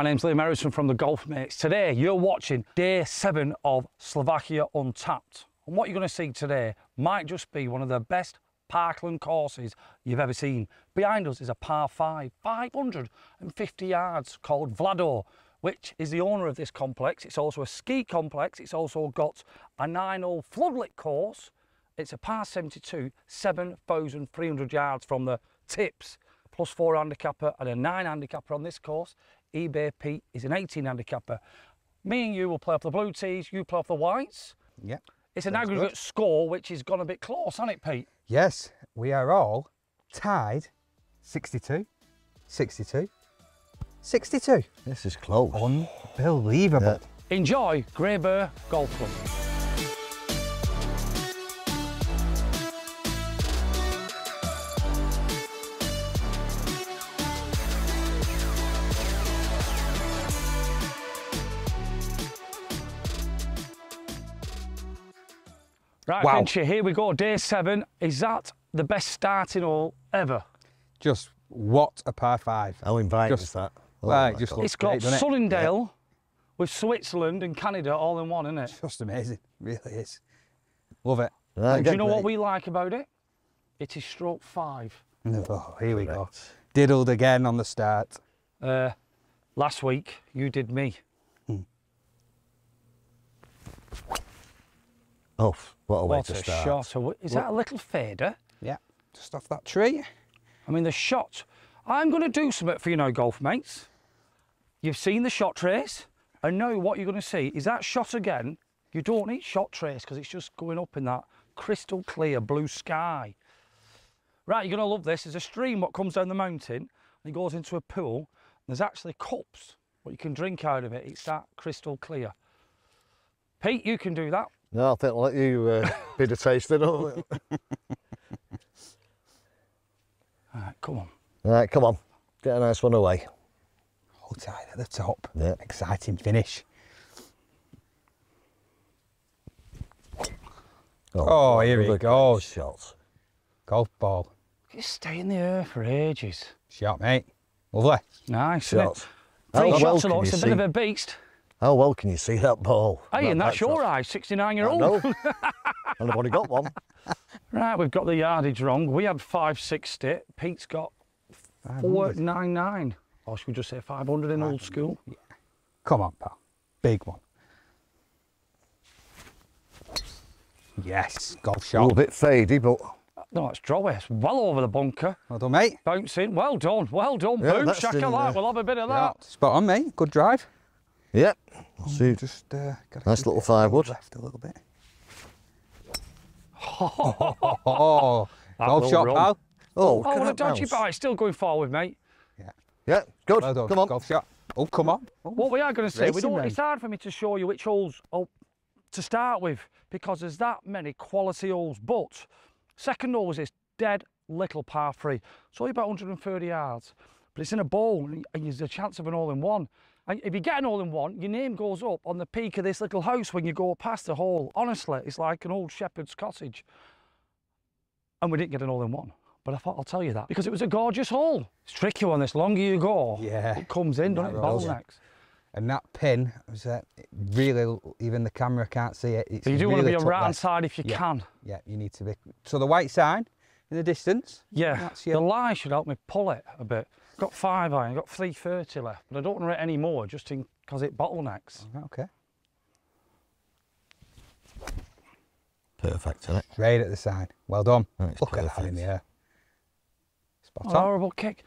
My name's Liam Harrison from the Golf Mates. Today you're watching day seven of Slovakia Untapped. And what you're going to see today might just be one of the best parkland courses you've ever seen. Behind us is a par 5, 550 yards called Vlado, which is the owner of this complex. It's also a ski complex. It's also got a nine-hole floodlit course. It's a par 72, 7,300 yards from the tips, plus four handicapper and a nine handicapper on this course eBay Pete is an 18 handicapper. Me and you will play off the blue tees, you play off the whites. Yep. It's an aggregate good. score which has gone a bit close, hasn't it, Pete? Yes, we are all tied 62, 62, 62. This is close. Unbelievable. Yeah. Enjoy Gray Bear Golf Club. Right, wow. Fincher, here we go, day seven. Is that the best starting hole ever? Just what a par five. How inviting just, is that? Oh right, just it's got great, Sunningdale yeah. with Switzerland and Canada all in one, isn't it? Just amazing, really is. Love it. Right, do you know great. what we like about it? It is stroke five. Oh, here we go. Diddled again on the start. Uh, last week, you did me. Hmm. Oh, what a way what to a start. shot. Is what? that a little fader? Yeah, just off that tree. I mean, the shot. I'm going to do something for you now, golf mates. You've seen the shot trace, and now what you're going to see is that shot again. You don't need shot trace because it's just going up in that crystal clear blue sky. Right, you're going to love this. There's a stream what comes down the mountain and it goes into a pool. There's actually cups, what you can drink out of it. It's that crystal clear. Pete, you can do that. No, I think I'll let you uh, be the taster. All right, come on. All right, come on. Get a nice one away. Hold tight at the top. Yeah. Exciting finish. Oh, oh here he goes. Shot. Golf ball. Just stay in the air for ages. Shot, mate. Lovely. Nice, Shot. Three shots well it's a bit of a beast. How well can you see that ball? Hey, that and that's your eye, 69 year old. No, and I've only got one. Right, we've got the yardage wrong. We had 560. Pete's got 499. Or should we just say 500 in old school? Yeah. Come on, pal. Big one. Yes, golf shot. A little bit fadey, but... No, it's draw. It's well over the bunker. Well done, mate. Bouncing. Well done. Well done. Yeah, Boom, shakalak. We'll have a bit of that. Yeah, spot on, mate. Good drive. Yep. Oh, see. Just uh, nice little firewood. Left a little bit. oh, oh, golf shot, pal. Oh, oh what a dodgy bite. Still going forward, mate. Yeah. Yeah, good. Well come on. Golf shot. Oh, come on. Oh. What we are going to say, we don't, it's hard for me to show you which holes oh, to start with because there's that many quality holes. But second hole is this dead little par three. It's only about 130 yards, but it's in a bowl and there's a chance of an all in one. And if you get an all-in-one, your name goes up on the peak of this little house when you go past the hall. Honestly, it's like an old shepherd's cottage. And we didn't get an all-in-one. But I thought I'll tell you that because it was a gorgeous hole. It's tricky one. This longer you go, yeah, it comes in, doesn't it? Bottlenecks. And that pin was uh, really, even the camera can't see it. It's so you do really want to be around side if you yeah. can. Yeah, you need to be. So the white sign in the distance. Yeah, the lie should help me pull it a bit. Got five iron, got 330 left, but I don't want to any more just in because it bottlenecks. Okay. Perfect, isn't it? Right at the side. Well done. Look perfect. at that in the air. Spot on. Horrible kick.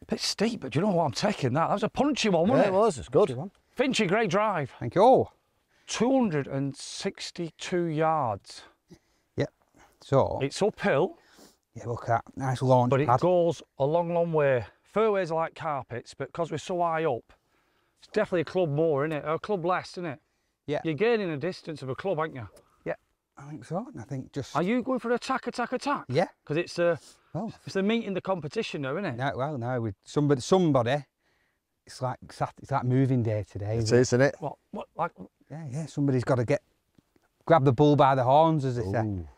A bit steep, but do you know what? I'm taking that. That was a punchy one, wasn't yeah, it? it was. It's good. One. Finchy, great drive. Thank you. 262 yards. Yep. So. It's uphill. Yeah, look at that. Nice launch But pad. it goes a long, long way fairways are like carpets, but because we're so high up, it's definitely a club more, isn't it? Or a club less, isn't it? Yeah. You're gaining a distance of a club, aren't you? Yeah, I think so. I think just. Are you going for attack, attack, attack? Yeah. Because it's a. Oh. It's the meet in the competition, though, isn't it? No, well, no, with somebody, somebody. It's like it's like moving day today. It is, isn't it? What? What? Like? Yeah, yeah. Somebody's got to get grab the bull by the horns, as they Ooh. say.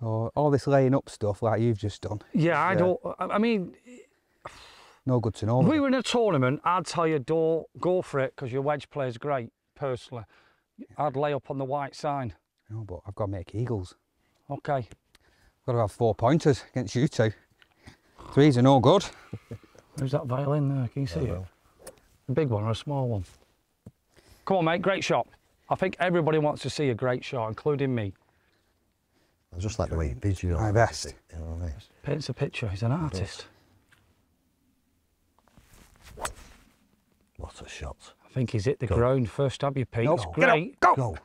So all this laying up stuff like you've just done. Yeah, I uh, don't. I mean, no good to know. If we were in a tournament, I'd tell you don't go for it because your wedge plays great. Personally, I'd lay up on the white sign. No, but I've got to make eagles. Okay. Got to have four pointers against you two. Threes are no good. Who's that violin there? Can you see it? A big one or a small one? Come on, mate. Great shot. I think everybody wants to see a great shot, including me. I just like the way he bids you. My best. You know what I mean? Paints a picture. He's an artist. What a shot. I think he's hit the Go. ground first, have you, Pete? No, It's get up, great. Go. Go.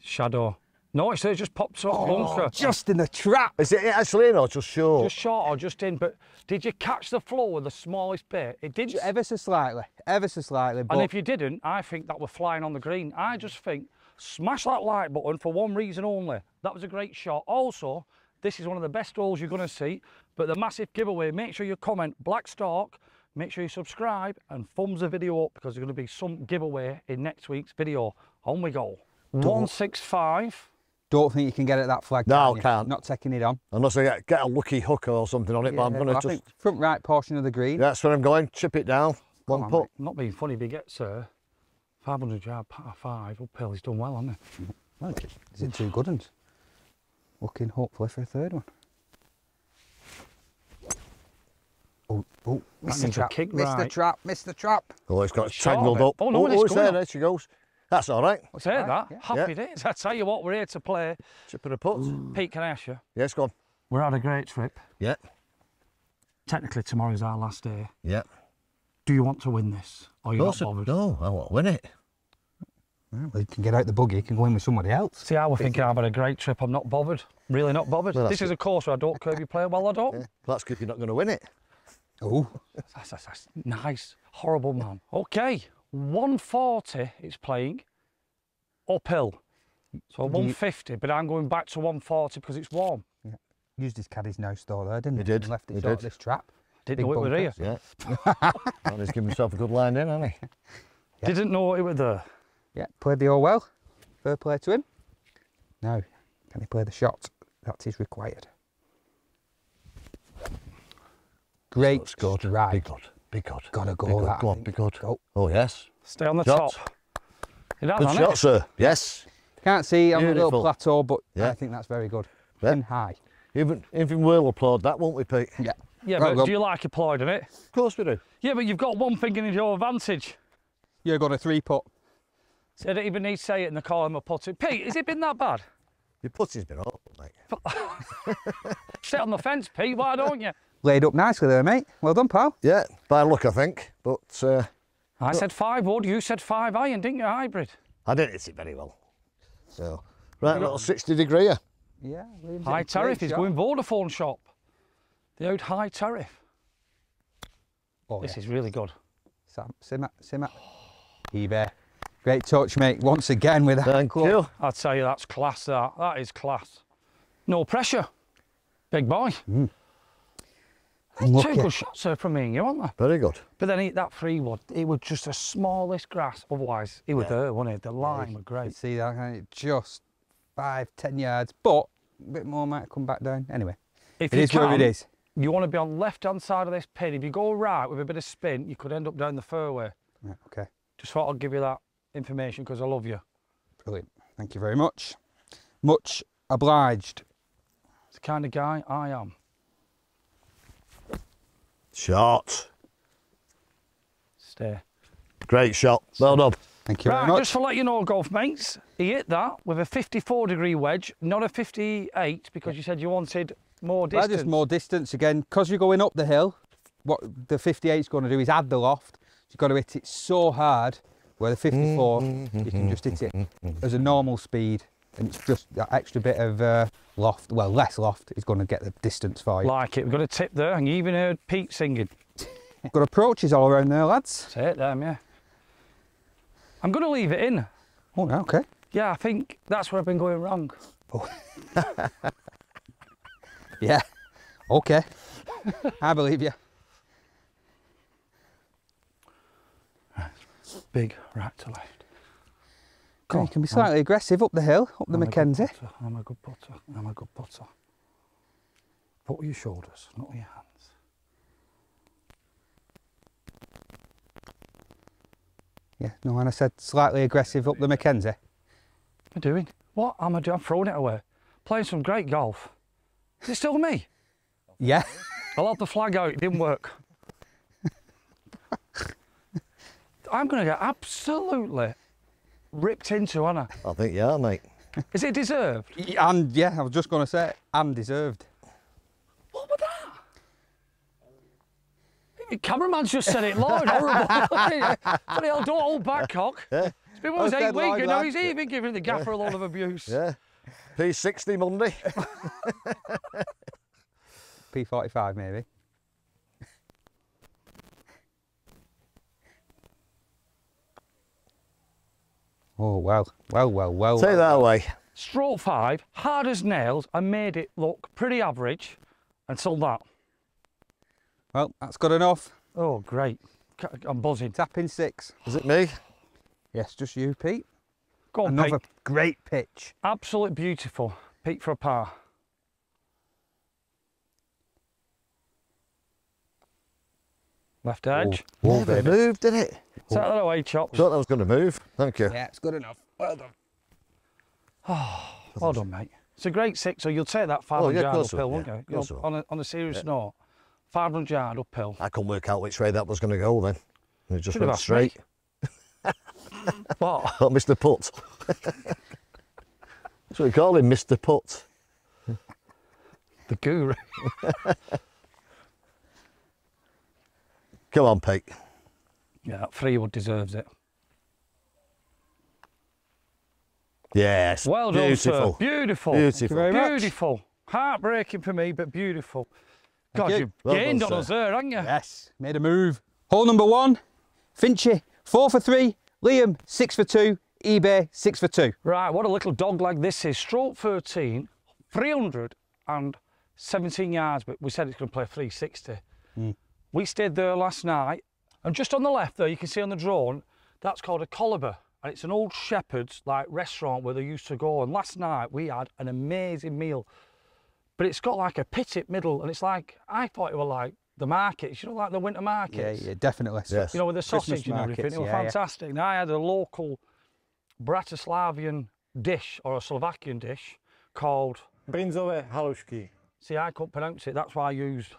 Shadow. No, it's it just pops up oh, bunker. Just in the trap. Is it actually in or just short? Just short or just in, but did you catch the flow with the smallest bit? It did. Ever so slightly. Ever so slightly. But And if you didn't, I think that were flying on the green. I just think smash that like button for one reason only. That was a great shot. Also, this is one of the best holes you're going to see. But the massive giveaway, make sure you comment Black Stork, make sure you subscribe and thumbs the video up because there's going to be some giveaway in next week's video. On we go. 165. don't think you can get at that flag. No, can you? can't. Not taking it on. Unless I get, get a lucky hooker or something on it, but I'm Yeah, going well, to just. think front right portion of the green. That's where I'm going. Chip it down. One on, putt. mate. Not being funny, but he gets uh, 500 yard par five uphill. He's done well, hasn't he? Well, Is it two good ones? Looking hopefully for a third one. Oh, oh, missed the trap, kick missed the trap, missed the trap. Oh, it's got Short tangled bit. up. Oh, no, oh, it's oh, it's going there. up. There she goes. That's all right. Let's hear Right, that. yeah. Happy days. I tell you what, we're here to play. Chip and a putt. Pete, can I ask you? Yes, go on. We're on a great trip. Yeah. Technically, tomorrow's our last day. Yeah. Do you want to win this? Or you're not bothered? No, I won't win it. Well, you can get out the buggy, you can go in with somebody else. See, I was thinking I've had a great trip. I'm not bothered. Really not bothered. Well, this that's is a course where I don't curve you play well, I don't. Yeah. That's good you're not going to win it. Oh, That's, that's, that's nice. Horrible man. Okay, 140 it's playing uphill. So 150, but I'm going back to 140 because it's warm. Yeah. Used his caddy's nose store there, didn't he? He did, And left it he did. this trap. Didn't Big know it was here. Yeah. well, he's given himself a good line in, hasn't he? Yeah. Didn't know it was there. Yeah, played the all well. Fair play to him. Now, can he play the shot that is required? Great That's good. strike. Big good. Big good. Gotta go Be good. that, I Go on, think. be good. Go. Oh, yes. Stay on the Shot. top. It has, Good hasn't shot, it? sir. Yes. Can't see on the Beautiful. little plateau, but Yeah. I think that's very good. Yeah. And high. Even, even we'll applaud that, won't we, Pete? Yeah. Yeah, Right, but go. do you like applauding it? Of course we do. Yeah, but you've got one thing in your advantage. You've got a three putt. So I don't even need to say it in the column of putting. Pete, has it been that bad? Your putting's been awful, mate. Sit on the fence, Pete. Why don't you? Laid up nicely there, mate. Well done, pal. Yeah, by luck, I think. But uh, I said five wood. You said five iron, didn't you? Hybrid. I didn't hit it very well. So, right, little 60 degree. Yeah. Williams High tariff great is shot. going Vodafone shop. The old high tariff. Oh, This yeah. is really good. Sam, simmer, simmer. eBay. Great touch, mate. Once again with that. Thank club. you. I'll tell you, that's class. That that is class. No pressure. Big boy. Two good shots there from me and you, aren't there? Very good. But then he, that three wood, it was just the smallest grass. Otherwise, he was there, wasn't he? The line was You great. see that? Just five, ten yards, but a bit more might come back down. Anyway, If it is what it can, is. You want to be on left hand side of this pin. If you go right with a bit of spin, you could end up down the fairway. Yeah, okay, Just thought I'd give you that information because I love you. brilliant. Thank you very much. Much obliged. It's the kind of guy I am. Shot. Stay. Great shot. Well done. Thank you Right, very much. just to let you know, golf mates, he hit that with a 54 degree wedge, not a 58, because you said you wanted more Well, distance. just more distance again. Because you're going up the hill, what the 58 is going to do is add the loft. You've got to hit it so hard, where the 54, you can just hit it as a normal speed. And it's just that extra bit of uh, loft, well, less loft, is going to get the distance for you. Like it. We've got a tip there, and you even heard Pete singing. Got approaches all around there, lads. Say it, them, yeah. I'm going to leave it in. Oh, yeah, okay. Yeah, I think that's where I've been going wrong. Oh. Yeah. Okay. I believe you. Big right to left. Go you can be slightly I'm, aggressive up the hill, up the I'm Mackenzie. A I'm a good putter. I'm a good putter. Put your shoulders, not your hands. Yeah, no, and I said slightly aggressive up the Mackenzie. What am I doing? What am I doing? I'm throwing it away. Playing some great golf. Is it still me? Yeah. I lobbed the flag out, it didn't work. I'm going to get absolutely ripped into, aren't I? I think you are, mate. Is it deserved? And yeah, I was just going to say, and deserved. What was that? The cameraman's just said it loud, horrible. Bloody hell, don't hold back, cock. Yeah. It's been one of eight said weeks, and now that. he's even giving the gaffer a lot of abuse. Yeah. P60 Monday. P45 maybe. Oh, well, well, well, well. Take that away. Stroke five, hard as nails, I made it look pretty average until that. Well, that's good enough. Oh, great. I'm buzzing. Tapping six. Is it me? Yes, just you, Pete. Go on, Another Pete. great pitch. Absolute beautiful. Pete for a par. Left edge. Oh, it moved, did it? Take that away, chops. Thought that was going to move. Thank you. Yeah, it's good enough. Well done. Oh, Well done, mate. It's a great six, so you'll take that 500 Oh, yeah, of yard uphill, will, won't yeah, you? of course You'll- I will. on, a, on a serious note, 500 yard uphill. I couldn't work out which way that was going to go then. It just Should went asked straight. What? Oh, Mr. Putt. That's what we call him, Mr. Putt. The guru. Come on, Pete. Yeah, that Freewood deserves it. Yes. Well done, Beautiful. sir. Beautiful. Beautiful. very much. Beautiful. Heartbreaking for me, but beautiful. God, you. you've Well done, gained on sir. us there, haven't you? Yes, made a move. Hole number one, Finchy, four for three. Liam, six for two. eBay, six for two. Right, what a little dog like this is. Stroke 13, 317 yards, but we said it's going to play 360. Hmm. We stayed there last night, and just on the left there, you can see on the drone, that's called a Coliber. And it's an old shepherd's like restaurant where they used to go. And last night we had an amazing meal. But it's got like a pit at middle, and it's like I thought it were like the markets, you know, like the winter market, Yeah, yeah, definitely. Yes. You know, with the Christmas sausage and everything. markets, It was yeah, yeah. fantastic. Now I had a local Bratislavian dish or a Slovakian dish called. Bryndzové halušky. See, I couldn't pronounce it. That's why I used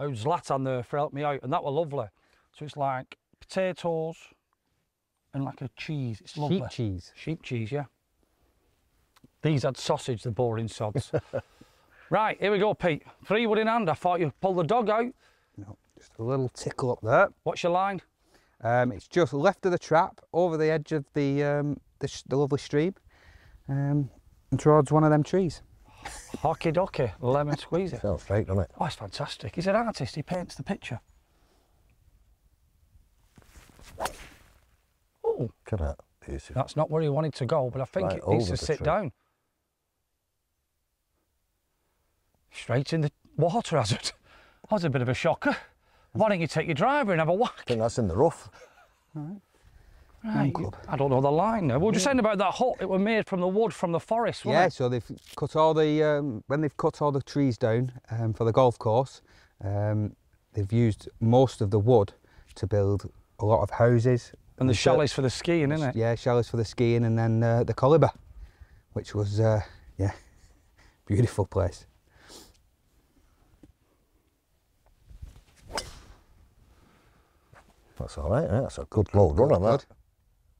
Used Zlatan there for help me out, and that were lovely. So it's like potatoes and like a cheese. It's lovely. Sheep cheese. Sheep cheese, yeah. These had sausage, the boring sods. right, here we go, Pete. Three wood in hand. I thought you'd pull the dog out. No, just a little tickle up there. What's your line? Um, it's just left of the trap, over the edge of the um, the, the lovely stream, um, and towards one of them trees. Hockey docky, lemon squeezer. Fell straight, doesn't it? Oh, it's fantastic. He's an artist. He paints the picture. Oh, Look at that. That's not where he wanted to go, but I think Right it needs to sit tree. down. Straight in the water hazard. That was a bit of a shocker. Why don't you take your driver and have a whack? I think that's in the rough. Right, club. I don't know the line now. We were just saying about that hut. It was made from the wood from the forest, wasn't Yeah, it? so they've cut all the um, when they've cut all the trees down um, for the golf course. Um, they've used most of the wood to build a lot of houses. And the They've chalets for the skiing, isn't it? Yeah, chalets for the skiing, and then uh, the Coliber, which was uh, yeah, beautiful place. That's all right. Yeah, that's a good load run on that.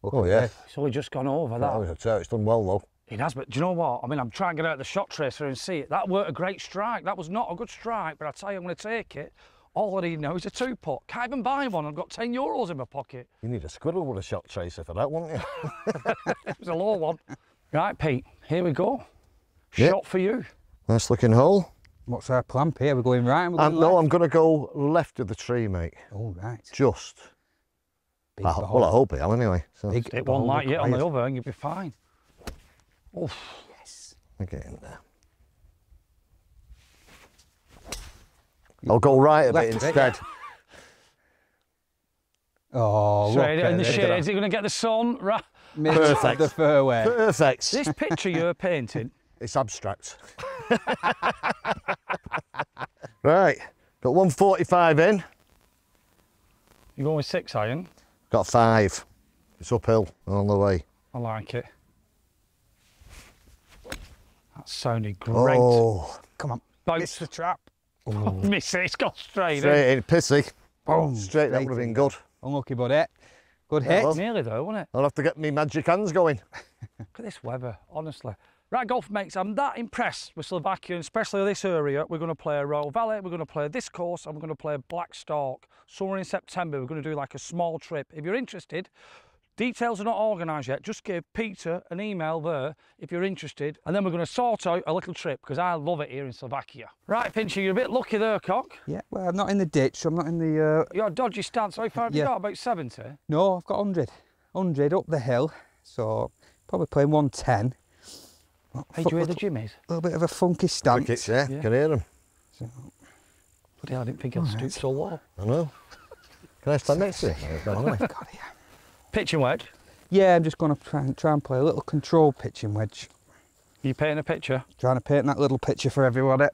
Look Oh yeah. this. So we just gone over That that. was a tell, It's done well though. It has, but do you know what? I mean, I'm trying to get out the shot tracer and see it. That weren't a great strike. That was not a good strike, but I tell you, I'm going to take it. All I need now is a two pot. Can't even buy one. I've got 10 euros in my pocket. You need a squirrel with a shot tracer for that, wouldn't you? It was a low one. Right, Pete, here we go. Yep. Shot for you. nice looking hole. What's our plan here? We're going right. and We're going Um, no. I'm going to go left of the tree, mate. All right. Just. Big I, ho- well, I hope it will anyway. So Big It ball won't like you on the other, and you'll be fine. Oof. I'll get in there. I'll go right a bit of it, instead. Oh, look Straight at in the this. shade. Is it going to get the sun? Right. Perfect. the fairway. Perfect. This picture you're painting, It's abstract. right. Got 145 in. you're going with six iron. Got five. It's uphill on the way. I like it. That sounded great. Oh, Come on. Boats. It's the trap. Miss it, it's got straight, in. straight in, pissy. Boom. Straight, that would have been good. Unlucky, buddy. Good hit. Nearly though, wasn't it? I'll have to get me magic hands going. Look at this weather, honestly. Right, golf mates, I'm that impressed with Slovakia, and especially this area. We're going to play a Royal Valley, we're going to play this course, and we're going to play Black Stork. Somewhere in September, we're going to do like a small trip. If you're interested, details are not organised yet. Just give Peter an email there if you're interested, and then we're going to sort out a little trip because I love it here in Slovakia. Right, Pinchy, you're a bit lucky there, cock. Yeah, well, I'm not in the ditch. I'm not in the. Uh, You're a dodgy stance. How far have you got? About 70? no, I've got 100. 100 up the hill. So probably playing 110. Hey, do you hear the jimmies? A little bit of a funky stance. Crickets, yeah, Yeah. can hear them. Bloody hell, I didn't think I'd stoop so low. I know. Can I stand next to you? Oh my God, yeah. Pitching wedge. Yeah, I'm just going to try and, try and play a little controlled pitching wedge. Are You painting a picture? Trying to paint that little picture for everybody. Eh?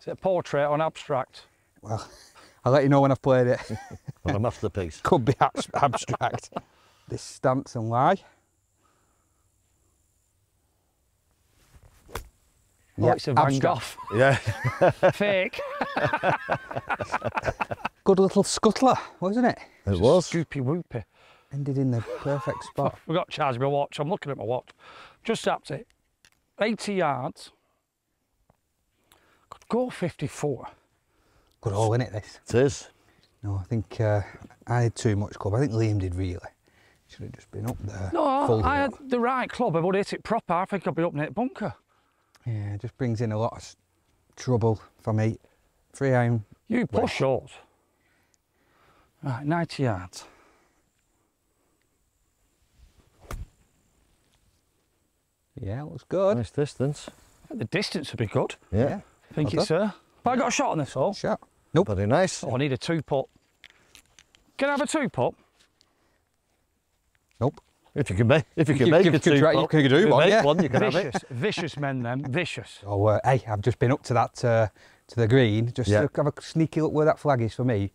Is it a portrait or an abstract? Well, I'll let you know when I've played it. What a masterpiece. Could be abstract. this stance and lie. Oh, it's a Van. Gogh. Yeah. Fake. Good little scuttler, wasn't it? It was. Scoopy whoopy. Ended in the perfect spot. Forgot to charge my watch. I'm looking at my watch. Just tapped it. 80 yards. Could go 54. Good all in it, this. It is. No, I think uh, I had too much club. I think Liam did really. Should have just been up there. No, I had up. the right club. I would hit it proper. I think I'd be up near the bunker. Yeah, it just brings in a lot of trouble for me. Three iron. You push yours. Right, 90 yards. Yeah, looks good. Nice distance. The distance would be good. Yeah. Thank you, Well sir. But I got a shot on this hole? Shot. Nope. Very nice. Oh, I need a two putt. Can I have a two putt? Nope. If you can make, if you can You make can- a you can two try- you putt, do you one, yeah. one, you can have it. Vicious, vicious men, them. Vicious. Oh, uh, hey, I've just been up to that uh, to the green. Just Yeah. to have a sneaky look where that flag is for me.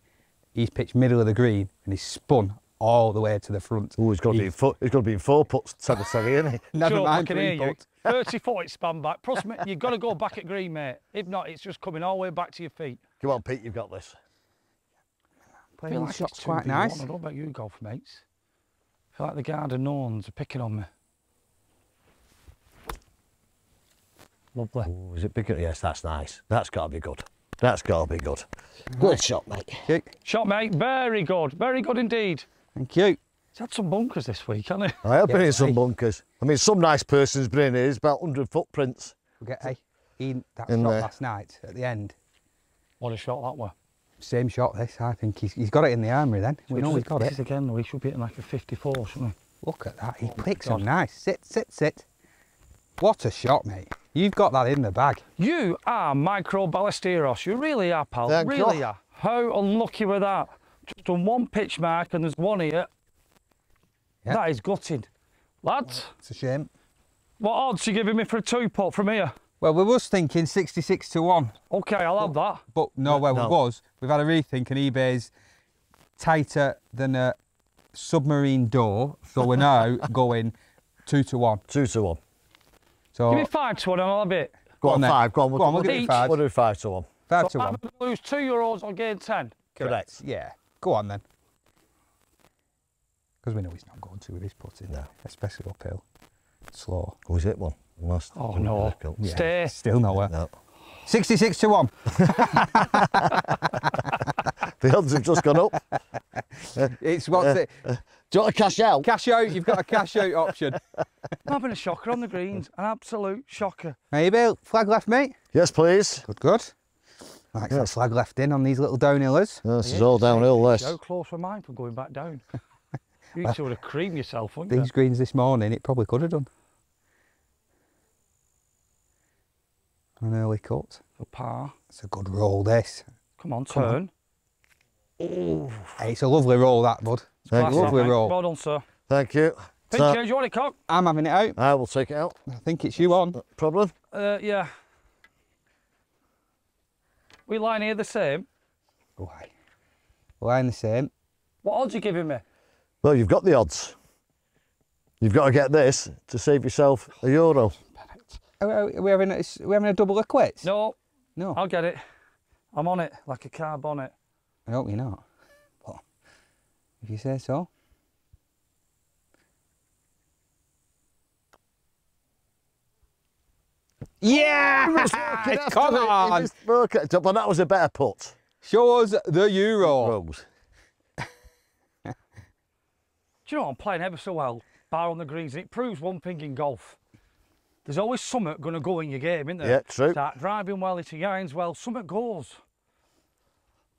He's pitched middle of the green and he's spun all the way to the front. Oh, he's got to be in four, he's got to be in four putts, cemetery, isn't he? Never Sure, mind can three hear you. putts. 30 foot span back. Plus, you've got to go back at green, mate. If not, it's just coming all the way back to your feet. Come on, Pete, you've got this. Playing feel like shot's quite nice. I don't know about you golf mates. I feel like the garden norns are picking on me. Lovely. Oh, is it bigger? Yes, that's nice. That's got to be good. That's got to be good. Good shot, mate. Okay, Shot, mate. Very good. Very good indeed. thank you. He's had some bunkers this week, hasn't he? I have been in some bunkers. I mean, some nice person's been in here. It's about 100 footprints. We get hey, he, that In shot there. last night at the end. What a shot that was. Same shot this. I think he's, he's got it in the armoury then. We know he's got This it. is again, we should be hitting like a 54, shouldn't Look at that. He Oh my picks God. them nice. Sit, sit, sit. What a shot, mate. You've got that in the bag. You are Micro Ballesteros. You really are, pal. Thank really you. are. How unlucky with that? Just on one pitch mark and there's one here. Yeah. That is gutting. Lads, It's a shame. what odds you giving me for a two putt from here? Well, we was thinking 66 to 1. Okay, I'll have that. But no, well, no. it was. We've had a rethink and eBay's tighter than a submarine door. So we're now going 2 to 1. Two to one. So Give me five to one and I'll have it. Go, on on, then. five. Go on, we'll, Go on, we'll do give you five. We'll do five to one. 5 to I'm 1. going to lose two euros or gain 10. Correct. Yeah. Go on then. Because we know he's not going to with his putting. No. Especially uphill. Slow. Oh, is it one? Last. Oh, no. difficult. Yeah, Stay. Still nowhere. No. 66 to 1. The odds have just gone up. It's what's it? Do you want to cash out? Cash out. You've got a cash out option. I'm having a shocker on the greens. An absolute shocker. Maybe. Flag left, mate. Yes, please. Good, good. Like that Yes. flag left in on these little downhillers. Oh, this is all downhill, this. So close for mine for going back down. you two would have creamed yourself, wouldn't you? These greens this morning, it probably could have done. An early cut. you? For par. It's a good roll, this. Come on, Come on. turn. Hey, it's a lovely roll, that, bud. Thank Class you. that, Lovely mate. roll. Well done, sir. Thank you. Pinch So, change, you want it, cock? I'm having it out. I will take it out. I think it's you on. Problem. Uh, yeah. We line here the same. Why? Line the same. What odds you giving me? Well, you've got the odds. You've got to get this to save yourself a euro. Are, are- are we having a, are we having a double of quits? No, No. I'll get it. I'm on it like a car bonnet. I hope you're not. But if you say so. Yeah! Come on! Okay, but that was a better putt. Show us the euro. Rose. Do you know what? I'm playing ever so well, bar on the greens, and it proves one thing in golf. There's always something going to go in your game, isn't there? Yeah, true. Start driving well, hitting irons well, something goes.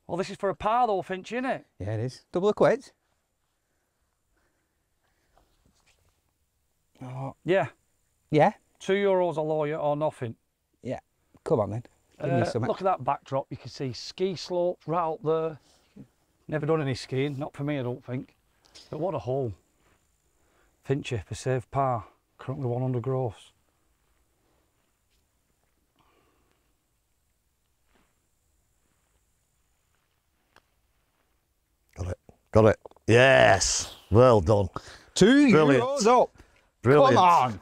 Well, this is for a par though, Finch, isn't it? Yeah, it is. Double of quits. Yeah. Yeah. Two euros a lawyer or nothing. Yeah. Come on then. Uh, look at that backdrop. You can see ski slopes right up there. Never done any skiing, not for me, I don't think. But what a hole. Fincher for save par, currently 100 gross. Got it. Yes. Well done. Two Brilliant. euros up. Brilliant. Come on.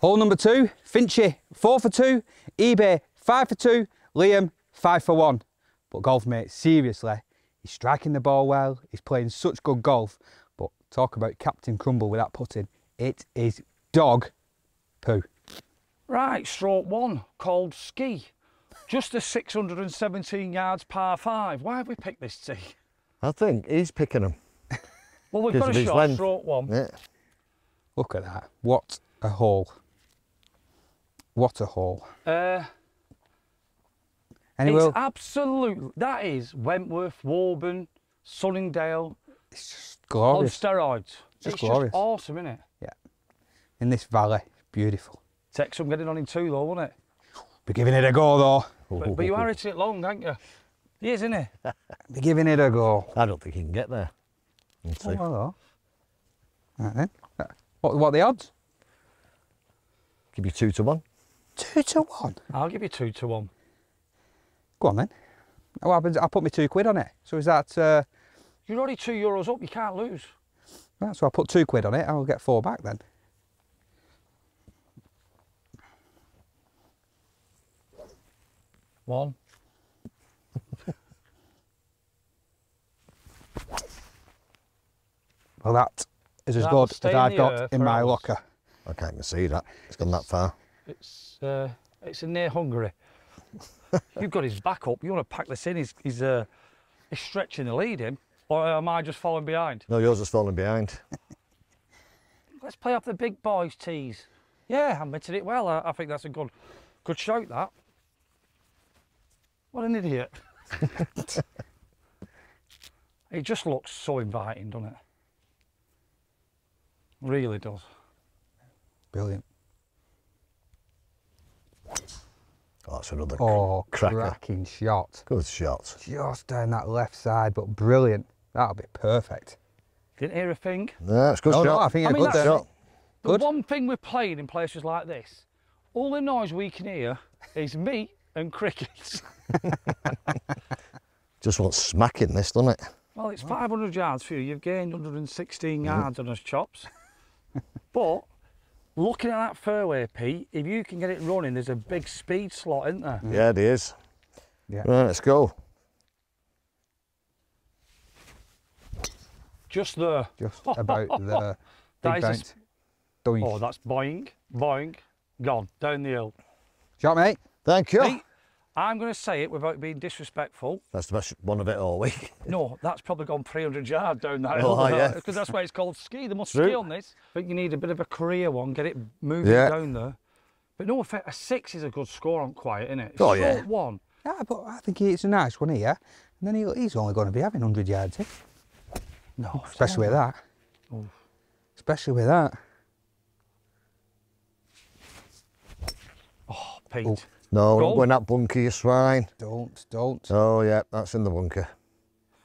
Hole number two, Finchy, four for two. eBay, five for two. Liam, five for one. But golf, mate, seriously, he's striking the ball well. He's playing such good golf. But talk about Captain Crumble with that putting. It is dog poo. Right, stroke one, called ski. Just a 617 yards par five. Why have we picked this tee? I think he's picking them. Well, we've got a his shot, length. stroke one. Yeah. Look at that. What a hole. What a hole. Uh, Anyway, it's absolutely... That is Wentworth, Woburn, Sunningdale it's just glorious. on glorious. steroids. Just it's glorious. just awesome, isn't it? Yeah. In this valley, beautiful. Takes some getting on in two though, won't it? Be giving it a go though. But, but you are hitting it long, aren't you? He is, isn't he? Be giving it a go. I don't think he can get there. Let's see. Oh, well, though. Right then. What, what are the odds? Give you two to one. Two to one. I'll give you two to one. Go on then. What happens? I put my two quid on it. So is that? Uh, You're already two euros up. You can't lose. right, so I put two quid on it. I'll get four back then. One. Well, that is as That will good as I've got in my hours. locker. I can't even see that. It's gone that far. It's uh, it's in near Hungary. You've got his back up. You want to pack this in? He's he's uh, he's stretching the lead in, or am I just falling behind? No, yours is falling behind. Let's play off the big boys' tees. Yeah, I'm admitted it well. I, I think that's a good good shout. That. What an idiot. it just looks so inviting, doesn't it? Really does. Brilliant. Oh, that's another Oh, cracker. cracking shot. Good shot. Just down that left side, but brilliant. That'll be perfect. Didn't hear a thing. No, it's a good No, no, shot. I think I a mean, good shot. The Good. one thing we're playing in places like this, all the noise we can hear is me and crickets. Just wants smacking this, doesn't it? Well, it's 500 yards for you. You've gained 116 mm-hmm. yards on us chops. But looking at that fairway, Pete, if you can get it running, there's a big speed slot, isn't there? Yeah, it is. Yeah. Right, let's go. Just there. Just about the That big is a bounce. Oh, that's boing, boing, gone down the hill. Shot, mate. Thank you. Pete, I'm going to say it without being disrespectful. That's the best one of it all week. No, that's probably gone 300 yards down that hill. Oh, hill. yeah. Because that's why it's called ski. They must True. ski on this. I think you need a bit of a career one, get it moving Yeah. down there. But no effect, a six is a good score on quiet, isn't it? Oh, Short yeah. one. Yeah, but I think it's a nice one here. And then he, he's only going to be having 100 yards, eh? No, especially with all- that. Especially with that. Oh, Pete. Oh. No, we're Go. not going that bunker, you swine. Don't, don't. Oh, yeah, that's in the bunker.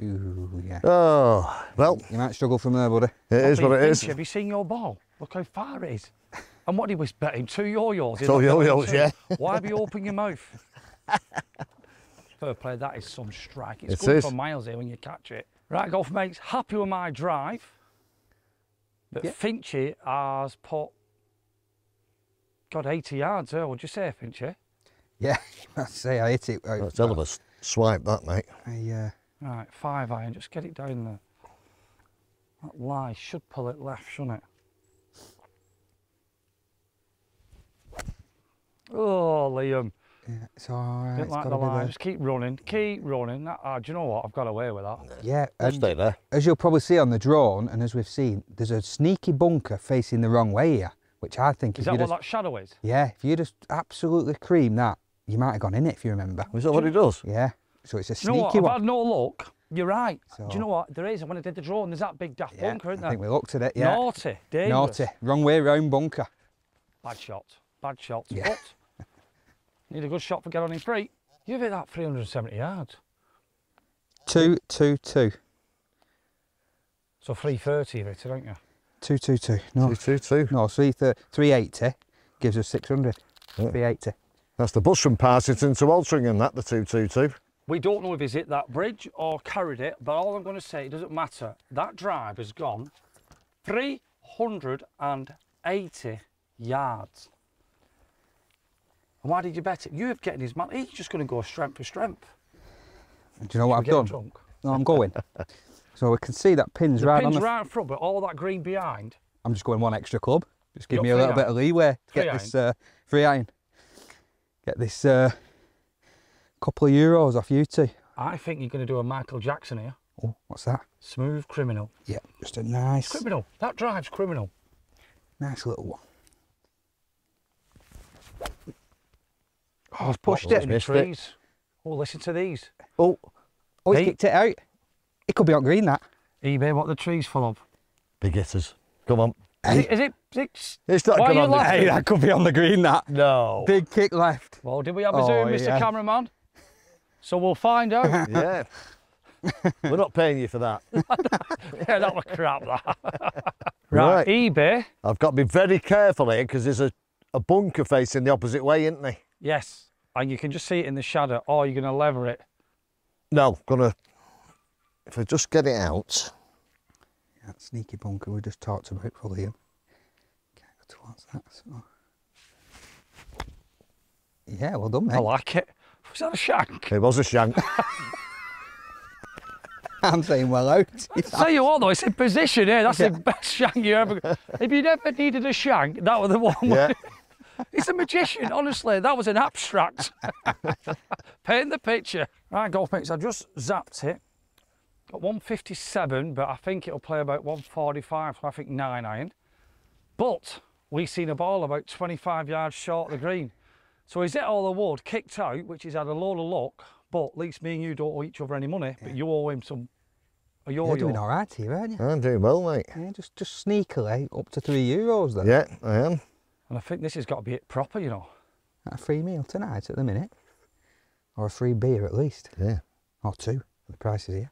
Ooh, yeah. Oh, well, You might struggle from there, buddy. it is Pete what it Finch, is. Have you seen your ball? Look how far it is. And what did we bet him? Two yo-yos. He's Two not getting yo-yos, two. yeah. Why be open your mouth? Fair play, that is some strike. It's It good is. for miles here when you catch it. Right, golf mates, happy with my drive. But Yeah. Finchy has put, God, 80 yards there. What'd you say, Finchy? Yeah, I say I hit it. I, That's a hell of a s- swipe, that, mate. I, uh, Right, five iron. Just get it down there. That lie should pull it left, shouldn't it? Oh, Liam. yeah, it's all right. Didn't like gotta the line. Just keep running. Keep running. That, ah, do you know what? I've got away with that. Yeah, I'll stay there. as you'll probably see on the drone, and as we've seen, there's a sneaky bunker facing the wrong way here, which I think Is if that you what just, that shadow is? yeah, if you just absolutely cream that, you might have gone in it if you remember. Is that what he does? Yeah, so it's a Do you know what? sneaky I've one. had no luck. You're right. Do you know what? There is. When I did the drone, there's that big daft Yeah, bunker, isn't I think we looked at it. Yeah, Naughty. Dangerous. naughty, wrong way round bunker. Bad shot. Bad shot. Yeah. But need a good shot for get on in free. You've hit that 370 yards. Two, two, two, So 330 you've hit it, haven't you? two, two, two. No, Two, two, two. no, three, thir- 380 gives us 600. Yeah. 380. That's the bus from Partington to Altrincham, that, the 222. We don't know if he's hit that bridge or carried it, but all I'm going to say, it doesn't matter. That drive has gone 380 yards. And why did you bet it? You have getting his man. He's just going to go strength for strength. Do you know what We're I've getting done? drunk. No, I'm going. so we can see that pin's The right pin's on the. right in front, but all that green behind. I'm just going one extra club. Just give Got me a three little bit of leeway to Three get this uh, free iron. Get this uh, couple of euros off you two. I think you're going to do a Michael Jackson here. Oh, what's that? Smooth criminal. Yeah, just a nice, Criminal. That drive's criminal. nice little one. Oh, I've pushed pushed it. it in the Missed it. trees. Oh, listen to these. Oh, Oh, he's kicked it out. It could be on green, that. eBay, what the trees full of? big hitters. Come on. Is it, is it, is it It's not good you on the- laughing? Hey, that could be on the green, that. No. Big kick left. Well, did we have a Oh, zoom, Mr. yeah. Cameraman? So we'll find out. Yeah. We're not paying you for that. yeah, that was crap, that. Right. right, eBay. I've got to be very careful here because there's a, a bunker facing the opposite way, isn't there? Yes. And you can just see it in the shadow. Or you're going to lever it. No, gonna. If I just get it out. That sneaky bunker we just talked about for Liam. Can't go towards that. So. Yeah, well done, mate. I like it. Was that a shank? It was a shank. I'm saying well out. Tell you what, though, it's in position here. That's Yeah. the best shank you ever. if you'd ever needed a shank, that was the one. yeah. He's a magician, honestly. That was an abstract. Paint the picture. Right, golf mates, I just zapped it. Got 157, but I think it'll play about 145, so I think nine iron. But we've seen a ball about 25 yards short of the green. So he's hit all the wood, kicked out, which he's had a load of luck. But at least me and you don't owe each other any money, but you owe him some. A yo You're doing all right here, aren't you? I'm doing well, mate. Yeah, just just sneakily up to three euros then. Yeah, I am. And I think this has got to be it proper, you know. A free meal tonight at the minute. Or a free beer at least. Yeah. Or two. The price is here.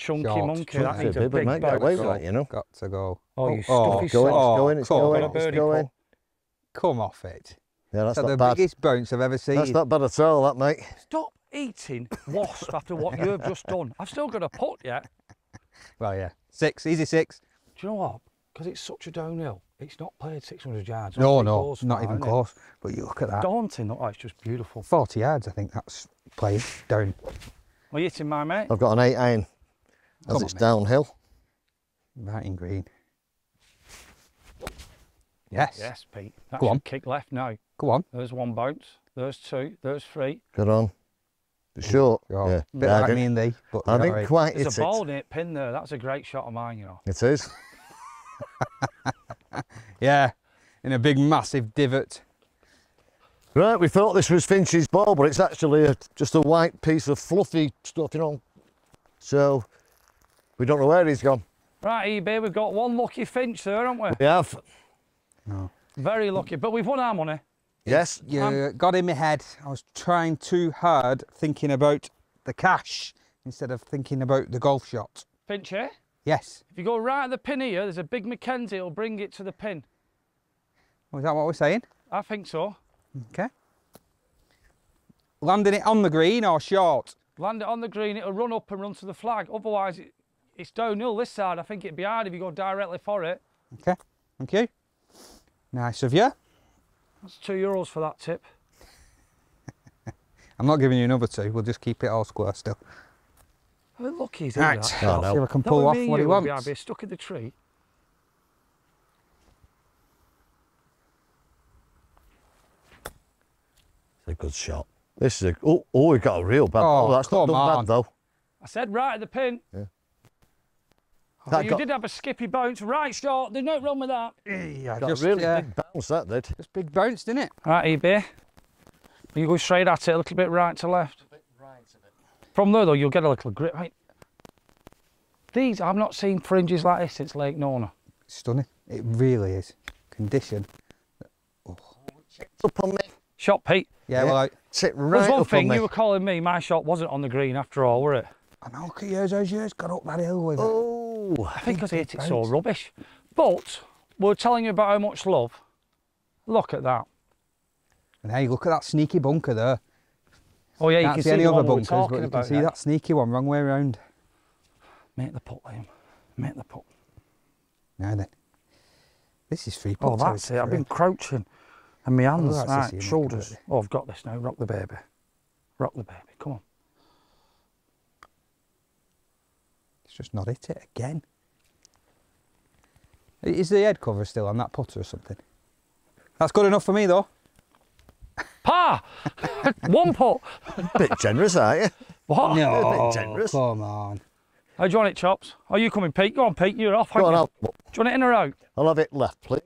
Chunky Short, monkey, that needs a big might get bounce. away with that, you know. Got to go. Oh, you oh, stuffy It's going, sod. it's going, it's come on. going, it's going. Come off it. Yeah, that's That's the not bad. biggest bounce I've ever seen. That's not bad at all, that, mate. Stop eating wasp after what you've just done. I've still got a putt yet. Well, yeah. Six, easy six. Do you know what? Because it's such a downhill, it's not played 600 yards. No, don't think it no, goes not even innit? close. But you look at that. Daunting, look, oh, it's just beautiful. 40 yards, I think that's played down. Are you hitting my mate? I've got an eight iron as Come on, it's mate. downhill. Right in green. Yes. Yes, Pete. That Go on. kick left now. Go on. There's one bounce. There's two. There's three. Good on. It's short. Go on. Yeah. Bit Yeah, I like didn't- me and thee. But I you're didn't alright. quite There's hit a ball it. near it pin there. That's a great shot of mine, you know. It is. Yeah. In a big, massive divot. Right, we thought this was Finch's ball, but it's actually a, just a white piece of fluffy stuff, you know. So we don't know where he's gone. Right, eBay, we've got one lucky finch there, haven't we? We have. No. Very lucky. But we've won our money. Yes. You Um, got in my head. I was trying too hard thinking about the cash instead of thinking about the golf shot. Finch, here? Yes. If you go right at the pin here, there's a big Mackenzie. It'll bring it to the pin. Was that what we're saying? I think so. Okay. Landing it on the green or short? Land it on the green, it'll run up and run to the flag. Otherwise, it, it's downhill this side. I think it'd be hard if you go directly for it. Okay, thank you. Nice of you. That's two euros for that tip. I'm not giving you another two. We'll just keep it all square still. How lucky is he? Right. that? Oh, no. See if I can pull off what he you, would be, wants. I'd be stuck in the tree. It's a good shot. This is a. Oh, oh, we got a real bad. Oh, Oh, that's not come done on. bad though. I said right at the pin. Yeah. Oh, That you got- did have a skippy bounce. Right shot. There's no wrong with that. Yeah, Got just, a really uh, big bounce that did. just big bounce, didn't it? Right, eBay. You go straight at it, a little bit right to left. Bit right From there, though, you'll get a little grip. Right. These, I've not seen fringes like this since Lake Nona. Stunning. It really is. Condition. Up on me. Shot, Pete. Yeah, Yeah. well, I, Sit There's right one up thing on me. you were calling me. My shot wasn't on the green after all, were it? I know, look at yours, yours got up that hill with it. Oh, I think because I hit it so rubbish. But we're telling you about how much love. Look at that. And hey, look at that sneaky bunker there. Oh yeah, you can see any other one we were bunkers, but you can see that sneaky one wrong way around. Make the putt, Liam. Make the putt. Now then. This is free Oh, putt that's it. I've been crouching. And my oh, hands, that's right, just you, mate, shoulders. Oh, I've got this now. Rock the baby. Rock the baby. Come on. It's just not hit it again. Is the head cover still on that putter or something? That's good enough for me though. Pa! One putt. A bit generous, aren't you? What? No, a bit generous. come on. How do you want it, Chops? Are you coming, Pete? Go on, Pete. You're off. Go on, aren't I'll. Do you want it in or out? I'll have it left, please.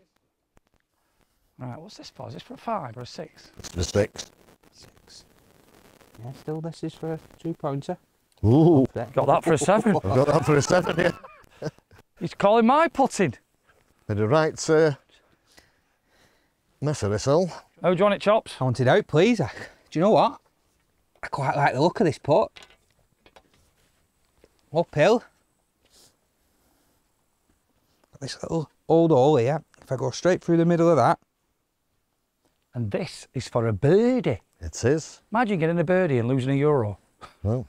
Right, what's this for? Is this for a five or a six? The six. Six. Yeah, still this is for a two pointer. Ooh, Got that for a seven. I've got that for a seven here. He's calling my putting. Bit of right sir. mess of this all. How do you want it, Chops? I want it out, please. I- Do you know what? I quite like the look of this putt. Uphill. Got this little old hole here. If I go straight through the middle of that, And this is for a birdie. It is. Imagine getting a birdie and losing a euro. Well,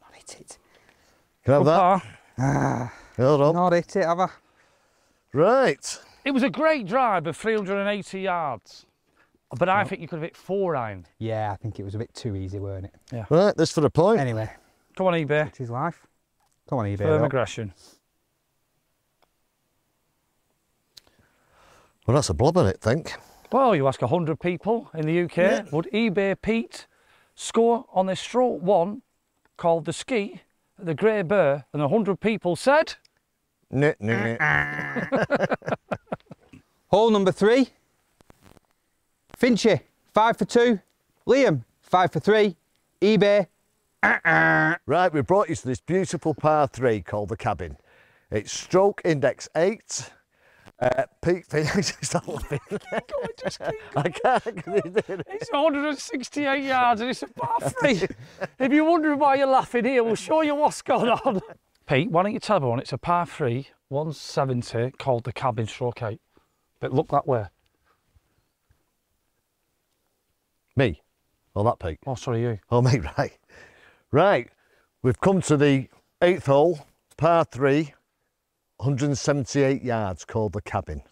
not hit it. Can I have that? Ah, Hold on. not hit it, have I? Right. It was a great drive of 380 yards. But I think you could have hit four iron. Yeah, I think it was a bit too easy, weren't it? Yeah. Right, this for the point. Anyway, Come on, eBay. it's his life. Come on, eBay. Firm though. aggression. Well, that's a blob on it, think. Well, you ask 100 people in the UK, Yeah. would eBay Pete score on this stroke one called the ski at the Gray Bear? And 100 people said, Nah, nah, nah. Hole number three. Finchy, five for two. Liam, five for three. eBay, Right, we brought you to this beautiful par three called the cabin. It's stroke index eight. Uh, Pete Phoenix is not laughing. I can't. it's 168 yards and it's a par three. if you're wondering why you're laughing here, we'll show you what's going on. Pete, why don't you tell everyone it's a par three, 170, called the cabin stroke eight. But look that way. Me? Oh, that Pete. Oh, sorry, you. Oh, me, right. Right, we've come to the eighth hole, par three, 178 yards called the cabin.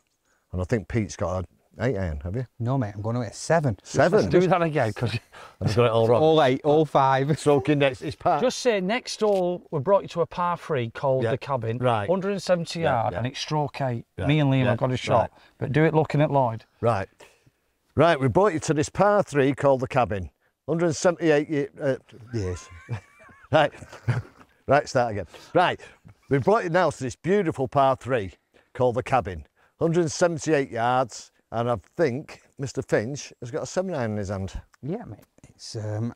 And I think Pete's got an eight iron, have you? No, mate, I'm going to hit a seven. Seven. Do that again, because I've got it all wrong. All eight, all five. Stroke index is par. Just say next hole we brought you to a par three called Yeah, the cabin, right. 170 Yeah, yard, yeah. and it's stroke eight. Yeah, Me and Liam yeah, have got a shot, right. but do it looking at Lloyd. Right. Right, we brought you to this par three called the cabin. 178 ye- uh, years. right. right, start again. Right, we brought you now to this beautiful par three called the cabin. 178 yards, and I think Mr. Finch has got a seven iron in his hand. Yeah, mate. It's um,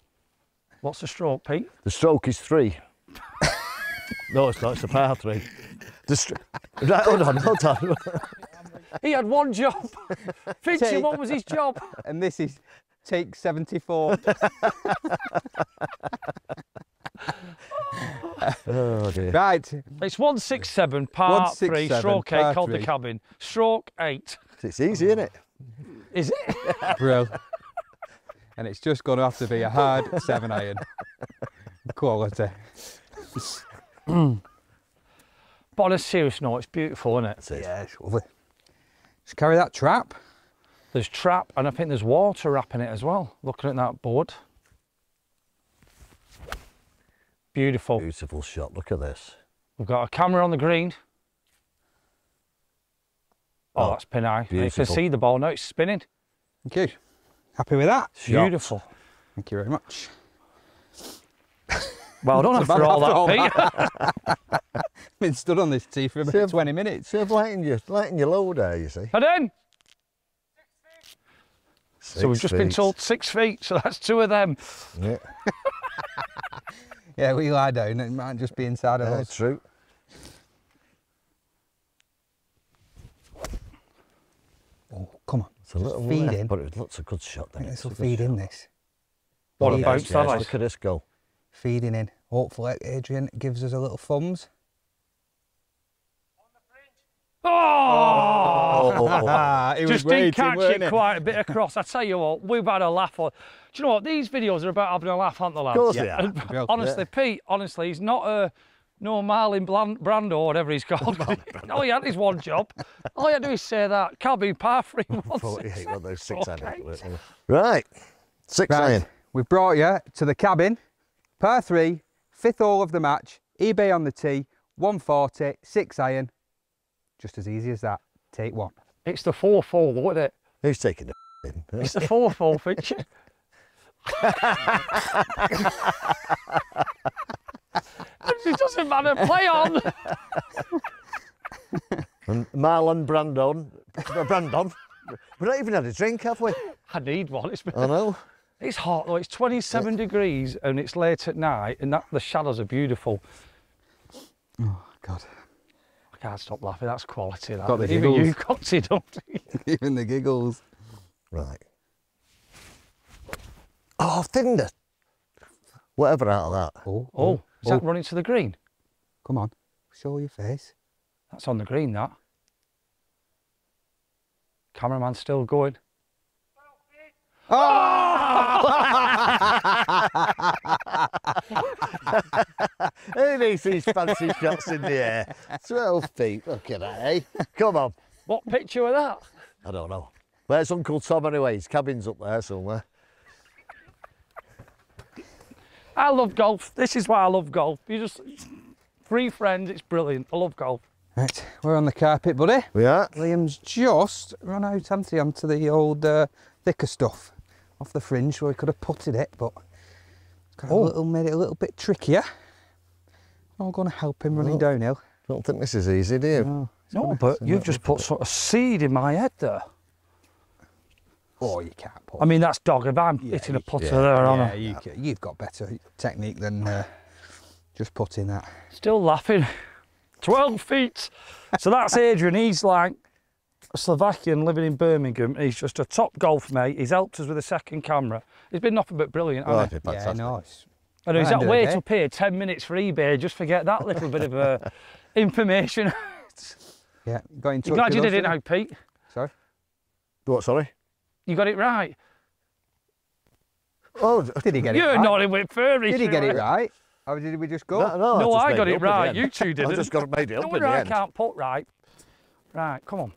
What's the stroke, Pete? The stroke is three. no, it's not, it's a par three. The str- right, hold on, hold on. He had one job. Finchy, Take- what was his job? and this is take 74. oh dear. right, It's 167, par three, 167, stroke eight, par called the cabin. Stroke eight. It's easy, isn't it? Is it? bro. and it's just going to have to be a hard seven iron. Quality. But on a serious note, it's beautiful, isn't it? Yeah, it's lovely. Just carry that trap. There's trap and I think there's water wrapping it as well. Looking at that board. Beautiful. Beautiful shot. Look at this. We've got a camera on the green. Oh, Oh, that's pin eye. You can see the ball now, it's spinning. Thank you. Happy with that? Shot. Beautiful. Thank you very much. Well done Not so after bad all that, after Pete. Been stood on this tee for about Save- 20 minutes. See, I've lightened your, lightened your load there, you see. And then, so we've Six just been told six feet, so that's two of them. Yeah, Yeah, we lie down. It might just be inside of yeah, us. true. Oh, come on. It's a little feed left, in. but it looks a good shot. I Then. It's this will a good feed in shot. this. What a Feed- bounce Yes, that is. Look at this go. Feeding in. Hopefully, Adrian gives us a little thumbs. Oh! Oh, he Just didn't catch it quite a bit across. I tell you what, we've had a laugh on. Do you know what? These videos are about having a laugh, aren't they, lads? Of course Yeah. they are. And Real. honestly, Pete, honestly, he's not a no Marlin Bland, Brando or whatever he's called. All he had is one job. All he had to do is say that. Cabin par three 48, well, those six Okay. iron. Right, six Right, iron. we've brought you to the cabin. Par three, fifth hole of the match. eBay on the tee, 140, six iron. Just as easy as that. Take one. It's the fourth hole, though, isn't it? Who's taking the in? It's the fourth hole, Finch. it doesn't matter. Play on. And Marlon Brandon. Brandon. We've not even had a drink, have we? I need one. It's, I know. it's hot though. It's 27 degrees and it's late at night, and that, the shadows are beautiful. Oh, God. I can't stop laughing. That's quality. That. Got the Even you giggles. got it, don't you? Even the giggles. Right. Oh, I've thinned it. Whatever out of that. Oh, Oh, is that oh. running to the green? Come on. Show your face. That's on the green, that. Cameraman's still going. Oh! Who needs these fancy shots in the air? 12 feet. Look at that, eh? Come on. What picture was that? I don't know. Where's Uncle Tom anyway? His cabin's up there somewhere. I love golf. This is why I love golf. You just three friends. It's brilliant. I love golf. Right, we're on the carpet, buddy. We are. Liam's just run out, hasn't he, onto the old uh, thicker stuff off the fringe where he could have putted it, but got a Oh. little, made it a little bit trickier. All going to help him running downhill. Don't think this is easy, do you? No, No, gonna- but you've just put sort of seed in my head there. Oh, you can't put. I mean, that's dog. If I'm Yeah, hitting a you- putter yeah, there, yeah, aren't I? you, ca- you've got better technique than uh, just putting that. Still laughing. 12 feet. So that's Adrian. He's like a Slovakian living in Birmingham. He's just a top golf mate. He's helped us with a second camera. He's been nothing but brilliant, hasn't he? fantastic. Yeah, no, it's, And he's that end wait up here 10 minutes for eBay. Just forget that little bit of uh, information. yeah. Got in touch you glad you did it didn't now, Pete? Sorry. What, sorry? You got it right. Oh, Did he get it You're right? nodding with furry. Did he get it right? Or did we just go? no, no, No, just I got it up right. You two didn't. I just got it made it No in the I end. can't put right. Right, come on.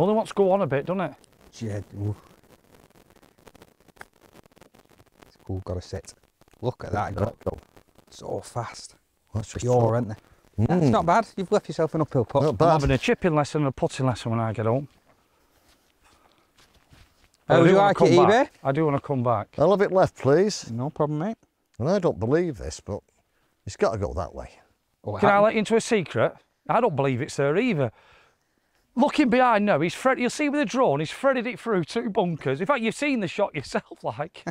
Only wants to go on a bit, doesn't it? Yeah. ooh. It's cool, got to sit. Look at that, got Go. so fast. That's just Pure, aren't they? Hmm. That's not bad. You've left yourself an uphill putt. Not I'm bad. having a chipping lesson and a putting lesson when I get home. How I would do you wanna like come it, eBay? back. I do want to come back. I'll have it left, please. No problem, mate. And I don't believe this, but it's got to go that way. Oh, Can I let you into a secret? I don't believe it's there either. Looking behind now, he's thread- you'll see with the drone, he's threaded it through two bunkers. In fact, you've seen the shot yourself, like.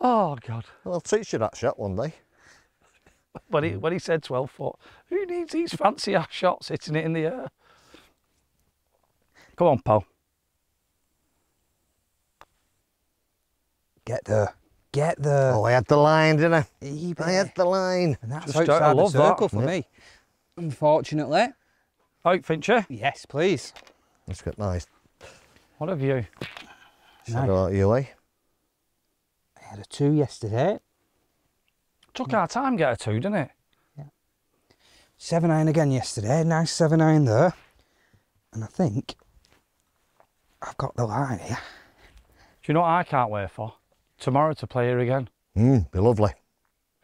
oh, God. Well, I'll teach you that shot one day. When he, when he said 12 foot, who needs these fancy ass shots hitting it in the air? Come on, pal. Get there. Get there. Oh, I had the line, didn't I? eBay. I had the line. And that's Just, outside I the love that. circle for me. Unfortunately. Out, Fincher. Yes, please. Let's get nice. What have you? So about you, eh? I had a two yesterday. Took our time to get a two, didn't it? Yeah. Seven iron again yesterday. Nice seven iron there. And I think I've got the line here. Do you know what I can't wait for? Tomorrow to play here again Mm, be lovely.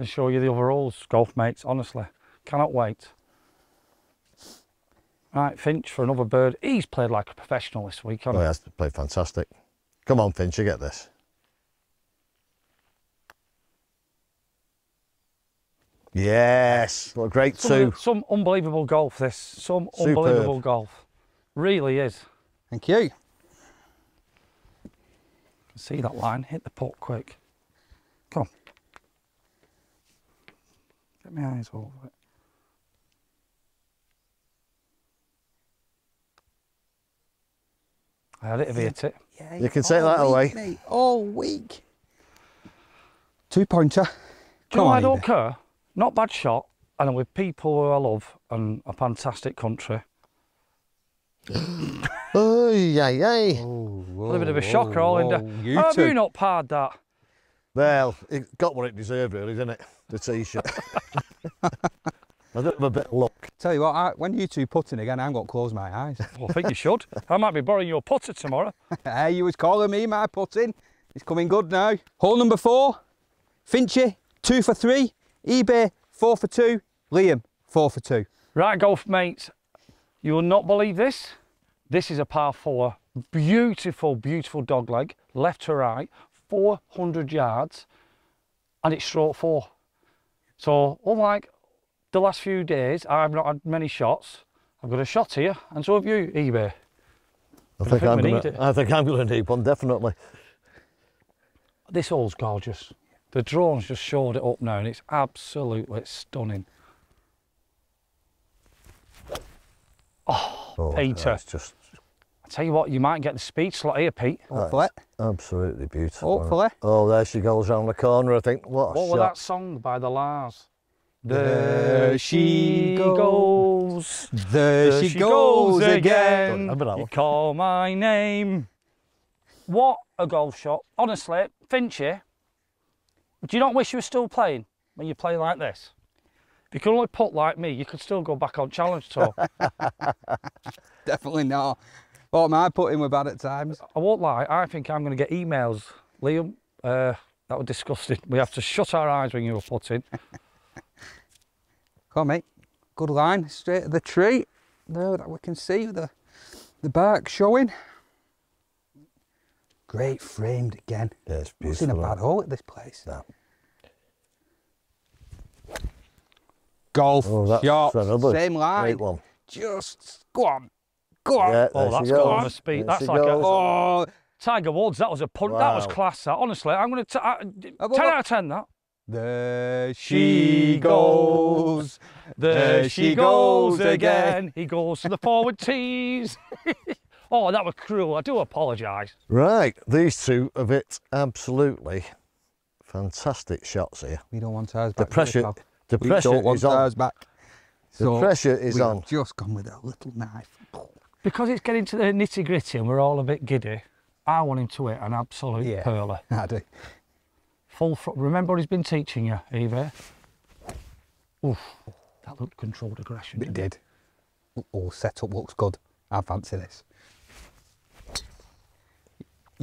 and show you the other holes, golf mates, honestly. Cannot wait. Right, Finch for another bird. He's played like a professional this week, Oh, hasn't he has played fantastic. Come on, Finch, you get this. Yes, what a great? Some, two. some unbelievable golf, this. Some Superb. unbelievable golf. Really is. Thank you. See that line? Hit the putt quick. Come on. Get my eyes over it. I had it if he hit it. Yeah, You can take all that away. mate, All week. Two pointer. Do you Come know on, I don't Evie. care? Not bad shot, and I'm with people who I love and a fantastic country. Oh, yeah, yeah. Oh, a little bit of a whoa, shocker, all in there. You How have you not parred that? Well, it got what it deserved, really, didn't it? The t-shirt. I don't have a bit of luck. Tell you what, I, when you two putting again, I'm going to close my eyes. Well, I think you should. I might be borrowing your putter tomorrow. hey, you was calling me my putting. It's coming good now. Hole number four. Finchy, two for three. eBay, four for two. Liam, four for two. Right, golf mates, you will not believe this. This is a par four. Beautiful, beautiful dog leg, left to right, 400 yards, and it's stroke four. So, unlike the last few days, I've not had many shots. I've got a shot here, and so have you, eBay. I think, think I'm gonna, need it. I think I'm going to need one, definitely. This hole's gorgeous. The drone's just showed it up now, and it's absolutely stunning. Oh, oh Peter. That's just I tell you what, you might get the speed slot here, Pete. Hopefully. absolutely beautiful. Hopefully. Oh, there she goes round the corner, I think. What a What shot. was that song by the La's? There she goes. There, she, goes, Don't again. that You call my name. What a golf shot. Honestly, Finchy, do you not wish you were still playing when you play like this? If you could only putt like me, you could still go back on challenge tour. Definitely not. What am I putting with bad at times? I won't lie, I think I'm going to get emails. Liam, uh, that was disgusting. We have to shut our eyes when you were putting. Come on, mate. Good line, straight at the tree. There that we can see the the bark showing. Great framed again. Yeah, it's Not seen a bad hole at this place. No. Golf Oh, that's shot, another same line. Great one. Just go on, go on. Yeah, Oh, there that's she got goes. on the speed. There That's she like a- Oh, Tiger Woods, that was a punt. That was class. That honestly, I'm going to uh, ten out of ten. That there she she goes. there she goes again. He goes to the forward tees. oh, that was cruel. I do apologise. Right, these two have hit absolutely fantastic shots here. We don't want ours The back. do we, pressure, pal? the we pressure don't want is on. back. The So pressure is we've on. Just gone with a little knife. Because it's getting to the nitty gritty and we're all a bit giddy. I want him to hit an absolute Yeah. pearler. I do. Full front. Remember what he's been teaching you, Eva? Oof, that looked controlled aggression. It didn't did. Oh, setup looks good. I fancy this.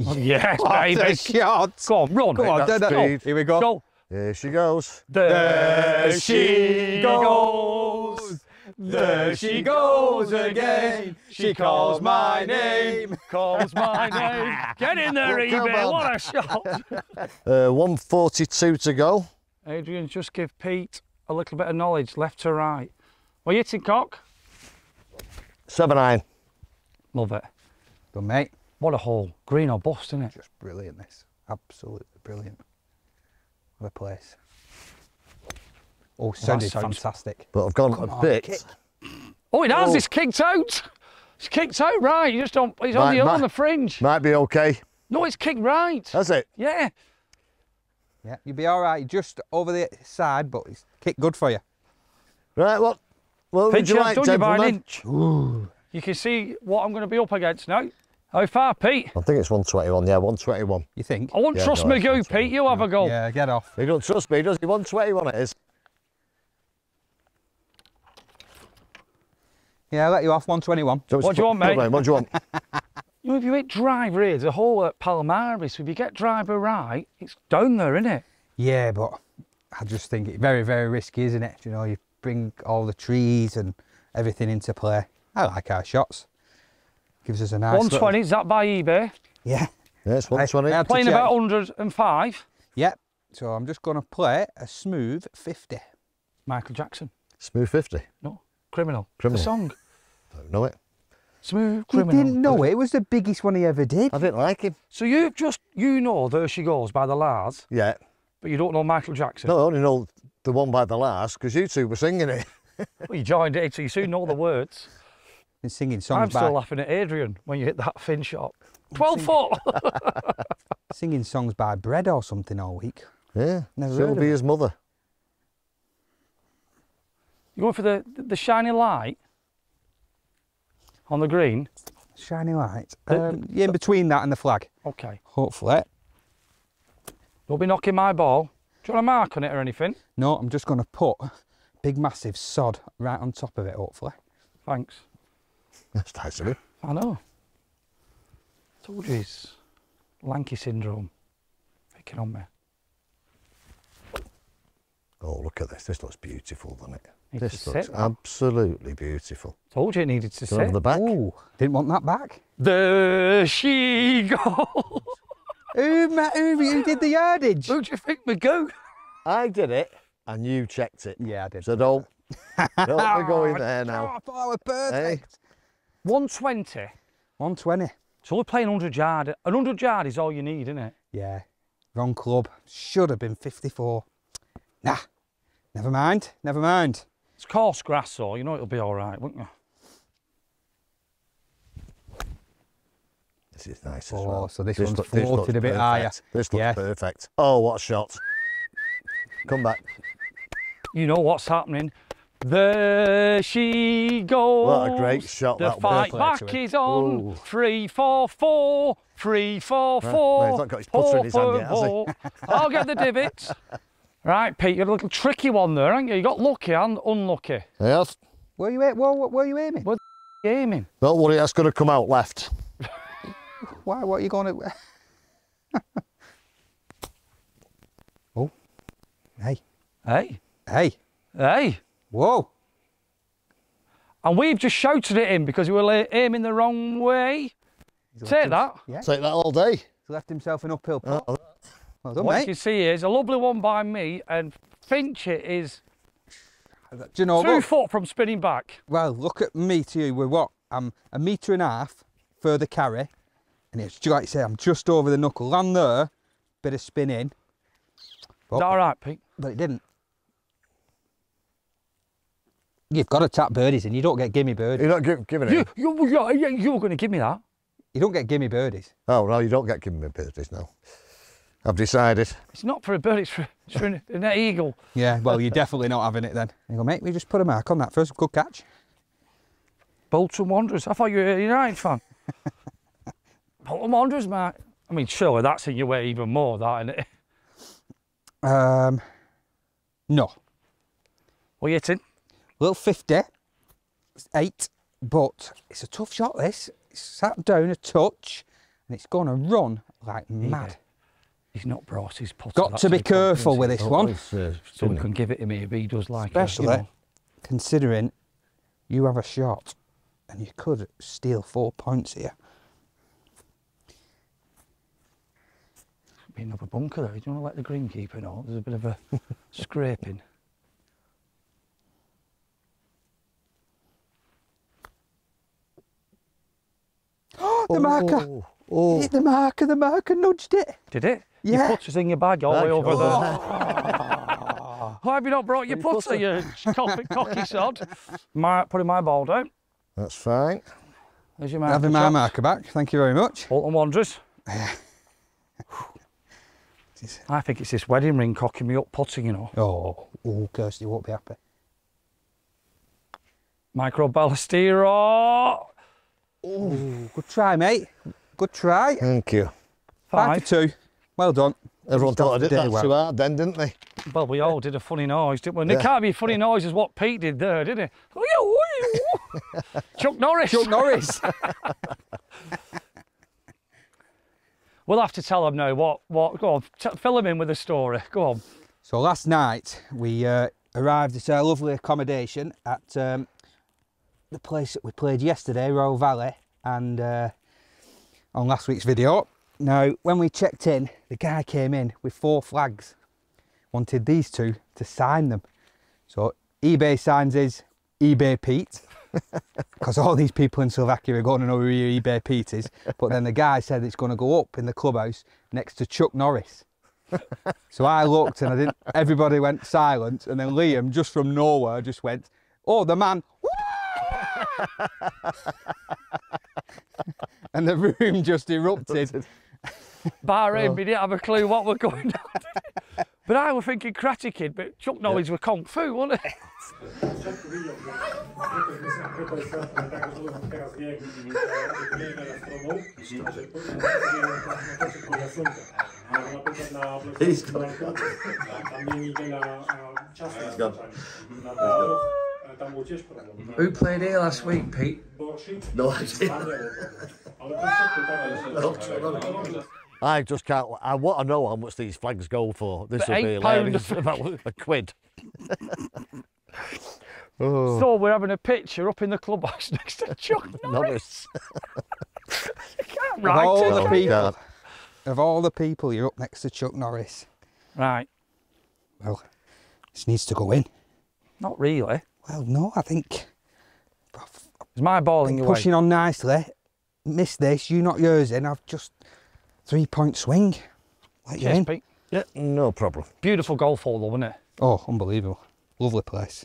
Oh, yes, What baby. a shot! Go on, run. Come on, that do speed. Here we go. Go. Here she goes. There she goes. There she goes again. She calls my name. Calls my name. Get in there, Come Evie. What a shot. Uh, 142 to go. Adrian, just give Pete a little bit of knowledge, left to right. What are you hitting, cock? 7 iron. Love it. Good mate. What a hole. Green or bust, isn't it? Just brilliant. This absolutely brilliant. What a place. Oh, sounded sounds- fantastic. But I've gone Come a on, bit. kick. Oh, it has. Oh. It's kicked out. It's kicked out right. You just don't. It's on the might- on the fringe. Might be okay. No, it's kicked right. That's it. Yeah. Yeah, you'll be all right. Just over the side, but it's kicked good for you. Right, what, what would you like, done you by an gentlemen? inch. You can see what I'm going to be up against now. How far, Pete? I think it's 121. Yeah, 121. You think? I won't Yeah, trust no, me, it's go, not Pete. You have a go. Yeah, get off. He don't trust me, does he? 121 it is. Yeah, I'll let you off 121. So What do you want, mate? What do you want? You know, if you hit driver here, there's a hole at Palomares. If you get driver right, it's down there, isn't it? Yeah, but I just think it's very, very risky, isn't it? You know, you bring all the trees and everything into play. I like our shots. Gives us a nice. little- 120, is that by eBay? Yeah. Yeah, it's I- 120. I had Playing about 105. Yep. So I'm just going to play a smooth 50. Michael Jackson. Smooth 50. No, Criminal. Criminal. The song. Don't know it. Smooth uh, You Criminal. didn't know it. It was the biggest one he ever did. I didn't like him. So you've just, you know There She Goes by the La's, Yeah. but you don't know Michael Jackson. No, I only know the one by the last because you two were singing it. Well, you joined it, so you soon know the words. And singing songs I'm songs still laughing at Adrian when you hit that fin shot. 12 foot. singing songs by Bread or something all week. Yeah. Never Sylvia's mother. you going for the, the shiny light on the green? Shiny light. The- Um, yeah, in between that and the flag. Okay. Hopefully. Don't be knocking my ball. Do you want a mark on it or anything? No, I'm just going to put big massive sod right on top of it. Hopefully. Thanks. That's nice of you. I know. Told you he's lanky syndrome. Picking on me. Oh, look at this. This looks beautiful, doesn't it? Needs this to looks sit, absolutely beautiful. Told you it needed to Do you want sit. the back? Ooh, didn't want that back. There she goes. Who, ma- who, who did the yardage? Who do you think we go? I did it and you checked it. Yeah, I did. So don't, don't be going there Oh, now. I thought I was perfect. 120. 120. It's only playing 100 yard. An 100 yard is all you need, isn't it? Yeah, wrong club. Should have been 54. Nah, never mind, never mind. It's coarse grass, so you know it'll be all right, won't you? This is nice as Oh, well. so this one's look- floated looks a bit perfect. higher. This looks Yeah. perfect. Oh, what a shot. Come back. You know what's happening. There she goes. What a great shot The that was. fight back is on. Ooh. Three, four, four. Three, four, Right, no, he's not got his putter in his hand yet, has he? Four, four. I'll get the divots. right, Pete, you got a little tricky one there, haven't you? You got lucky and unlucky. Yes. Where you, a- where, where, where you aiming? Where are you aiming? Don't worry, that's going to come out left. Why, what are you going to... oh, hey, Hey, hey, hey. whoa. And we've just shouted at him because he was aiming the wrong way. Take that. Yeah, Take that all day. he's left himself an uphill Uh, putt. Well done, What you mate. can see here is a lovely one by me, and Finch it is Do you know, two look, foot from spinning back. well, look at me to you. We're what? I'm a metre and a half further carry. And it's like you say, I'm just over the knuckle. Land there, bit of spin in. Is that oh. all right, Pete? but it didn't. You've got to tap birdies and you don't get gimme birdies. You're not gi- giving it. You, him. you, you, you were going to give me that. You don't get gimme birdies. Oh, no, you don't get giving me birthdays now. I've decided. It's not for a bird, it's for, it's for an, an eagle. Yeah, well, you're definitely not having it then. You go, mate, we just put a mark on that first. Good catch. Bolton Wanderers. I thought you were a United fan. Bolton Wanderers, mate. I mean, surely that's in your way even more, that, isn't it? Um, no. What are you hitting? Little 50, it's eight, but it's a tough shot, this. It's sat down a touch and it's going to run like mad. He's not brought his putter. Got to be careful with this one, uh, Someone can give it to me if he does like it. especially you know. considering you have a shot and you could steal four points here. Be another bunker there. Do you want to let the greenkeeper know? There's a bit of a scraping. Oh the marker! Oh, oh. Hit the marker, the marker nudged it. Did it? Yeah. Your putter's in your bag all the way over there. Why have you not brought your Your putter, you cocky, cocky sod? My, putting my ball down. That's fine. There's your marker. Having my chaps. marker back, thank you very much. Bolton Wanderers. I think it's this wedding ring cocking me up putting, you know. Oh, oh, Kirsty won't be happy. Micro Ballestero. Good try, mate. Good try. Thank you. Five Five. for two. Well done. Everyone thought I did that day well. too hard then, didn't they? Well, we all did a funny noise, didn't we? And it can't be funny noise as what Pete did there, did it? Chuck Norris. Chuck Norris. We'll have to tell them now what, what, go on, t- fill them in with a story. Go on. so last night we uh, arrived at our lovely accommodation at um, the place that we played yesterday, Royal Valley, and uh, on last week's video. Now, when we checked in, the guy came in with four flags. Wanted these two to sign them. So eBay signs his eBay Pete. Because all these people in Slovakia are going to know who your eBay Pete is. But then the guy said it's going to go up in the clubhouse next to Chuck Norris. So I looked and I didn't. Everybody went silent, and then Liam, just from nowhere, just went, "Oh, the man!" and the room just erupted. Bar him, we didn't have a clue what was going on. but I was thinking Karate Kid, but Chuck Norris were Kung Fu, wasn't it? Who played here last week, Pete? No, I I just can't. I want to know how much these flags go for. This For will be eight pound hilarious. a About a quid. oh, So we're having a picture up in the clubhouse next to Chuck Norris. Norris. Can't Of write all it, the No, can people, can't. of all the people, you're up next to Chuck Norris. Right, Well, this needs to go in. not really. Well, no, I think Is my ball in your way? pushing on nicely. Miss this, you not yours in. I've just three point swing. Let you Cheers. Pete. Yeah, no problem. Beautiful golf hole, though, wasn't it? Oh, unbelievable. Lovely place.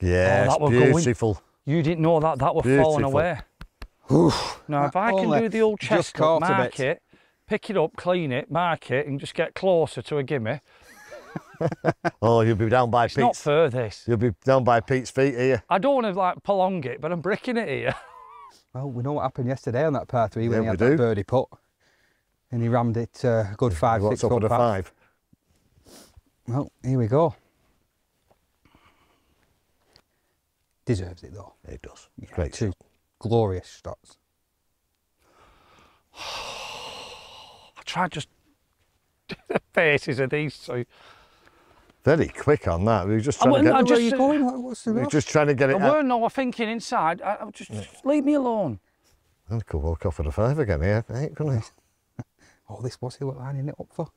Yeah, oh, that will go in. beautiful. You didn't know that that were falling away. Oof. Now, if I can do the old just chest caught up, mark it, pick it up, clean it, mark it, and just get closer to a gimme. Oh, you'll be down by It's not Pete's. fair, this. You'll be down by Pete's feet here. I don't want to like prolong it, but I'm bricking it here. Well, we know what happened yesterday on that par three when Yeah, he had that do. birdie putt. And he rammed it uh, a good five, What's six up foot at a back. five? Well, here we go. Deserves it though. It does. Yeah, Great. Two shot. glorious shots. I tried just the faces of these two. Very quick on that. We were just I trying to get. I Where just- are you going? What- What's the we were just trying to get I it. out. weren't no thinking inside. I, I just, just leave me alone. I could walk off at a five again here. Ain't gonna. Oh, this what's he lining it up for?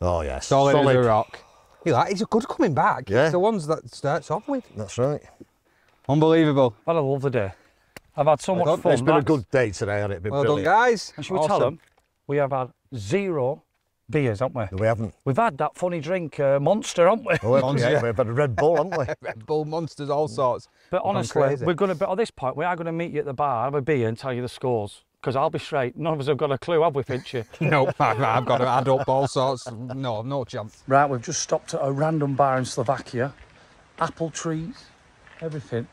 Oh yes. Solid, as a rock. He like, he's a good coming back. Yeah. It's the ones that starts off with. That's right. Unbelievable. I've a lovely day. I've had so much fun. It's been a good day today, hasn't it? Been Well brilliant. done, guys. And should we tell them we have had zero beers, haven't we? No, we haven't. We've had that funny drink, uh, Monster, haven't we? Oh, Monster. yeah, we've had a Red Bull, haven't we? Red Bull monsters, all sorts. But honestly, we're going to, but at this point, we are going to meet you at the bar, have a beer, and tell you the scores. Because I'll be straight. None of us have got a clue, have we, Fincher? nope, I've, I've got to add up all sorts. No, no chance. right, we've just stopped at a random bar in Slovakia. Apple trees, everything.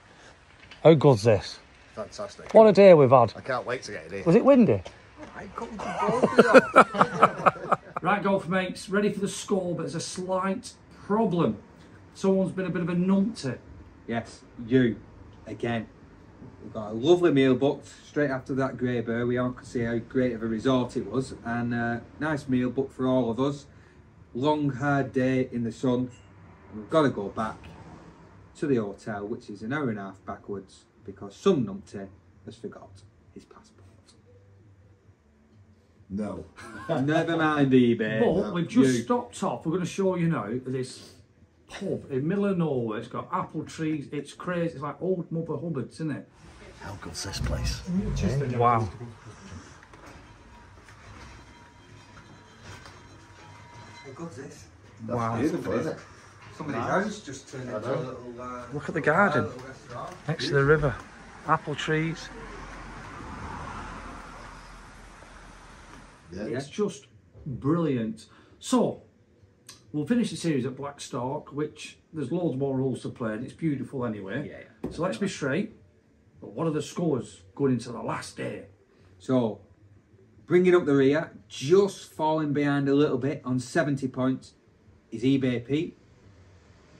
How good's this? Fantastic. What a day we've had. I can't wait to get it here. Was it windy? Right, golf mates, ready for the score, but there's a slight problem. Someone's been a bit of a numpty. Yes, you again. We've got a lovely meal booked straight after that Gray Bear. We all could see how great of a resort it was, and uh, nice meal booked for all of us. Long hard day in the sun. We've got to go back to the hotel, which is an hour and a half backwards, because some numpty has forgot his passport. No. Never mind eBay. But we've just You. stopped off. We're going to show you now this pub in the middle of nowhere. It's got apple trees. It's crazy. It's like old Mother Hubbard's, isn't it? How good's this place? Wow. How good's this? Wow. Beautiful, isn't it? Somebody's house just turned into a little. Uh, Look at the garden little restaurant. next to the river. Apple trees. Yeah. It's just brilliant. So, we'll finish the series at Black Stork, which there's loads more rules to play and it's beautiful anyway. Yeah, yeah. So let's be straight. But what are the scores going into the last day? So, bringing up the rear, just falling behind a little bit on 70 points is eBay Pete.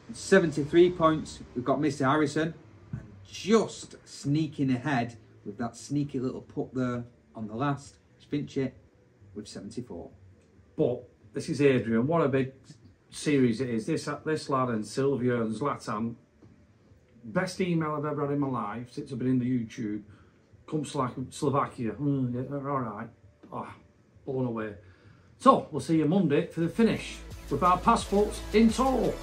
On 73 points, we've got Mr. Harrison. And just sneaking ahead with that sneaky little putt there on the last, Finchie with 74. But this is Adrian. What a big series it is. This this lad and Sylvia and Zlatan. Best email I've ever had in my life since I've been in the YouTube. Comes like Slovakia. Mm, yeah, all right. Oh, blown away. So we'll see you Monday for the finish with our passports in tow.